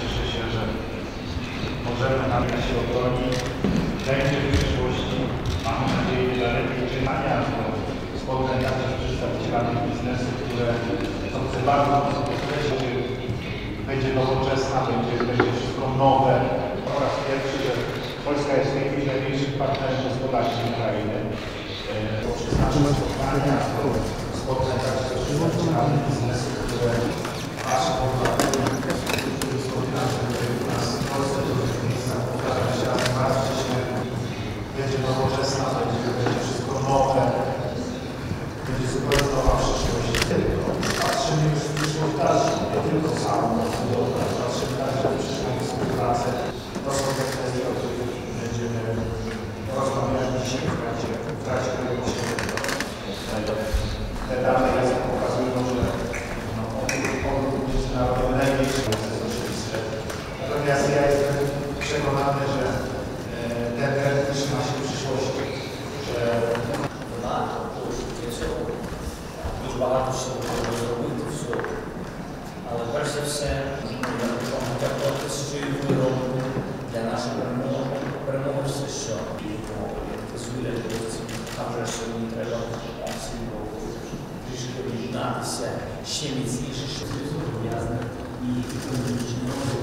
Cieszę się, że możemy nabrać się obroni. Będzie mamy nadzieję, dla lepiej czytania, do spotkań także z przedstawicielami biznesu, które to chcę bardzo mocno podkreślić, będzie nowoczesna, będzie, będzie wszystko nowe. Po raz pierwszy, że Polska jest największym partnerem gospodarczym Ukrainy. E, Poprzez nasze spotkania, spotkań także z przedstawicielami biznesu, które patrzą na Te dane jasno pokazują, że no, obrót międzynarodowy największy to jest oczywiste. Natomiast ja jestem przekonany, że e, ten trend trzyma się w przyszłości, że Вона для цього дуже багато всього треба зробити всього. Але перш за все, я пам'ятаю, що і ми робимо для нашої перемоги. Перемоги все, що зуля каже, що мені треба всім трішки об'єднатися ще міцніше, що зобов'язаних і економічний розвиток